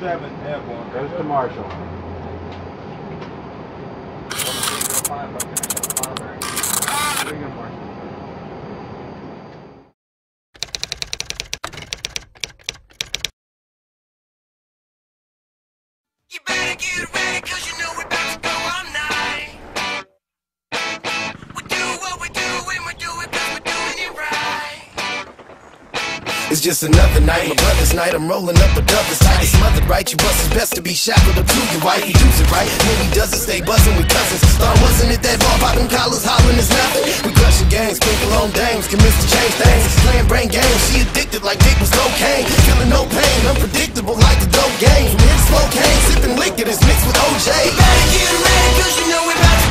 Airborne goes to Marshall. It's just another night. My brother's night, I'm rolling up a double's tight. It's mother right, you bust it's best to be shackled up to your wife. He use it right, then he doesn't stay buzzing with cousins. Star wasn't it that ball poppin' collars hollering is nothing. We crushing gangs, crinkle on dames, convinced to change things. Playing brain games, she addicted like dick was cocaine. Feeling no pain, unpredictable like the dope game. From smoke slow cane, sipping liquor that's mixed with OJ. You better get ready, cause you know we're about to